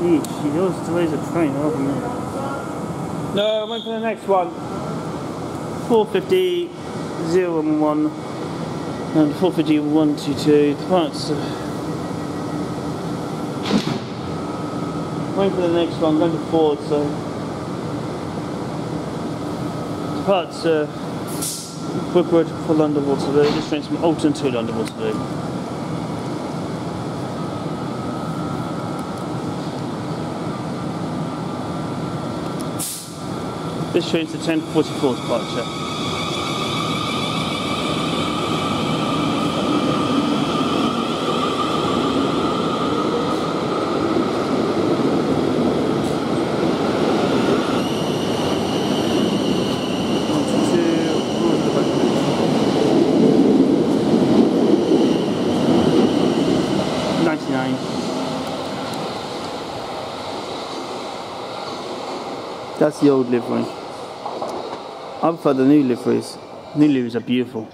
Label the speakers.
Speaker 1: He always delays a train, than me. No, I'm for the next one. 450, 011, and 450, 122. Parts. Waiting for the next one, going to Ford, so. The Parts, uh, Brookwood for London Waterloo. This train's from Alton to London Waterloo. This train's the 1044 departure. That's the old livery. I prefer the new liveries. New liveries are beautiful.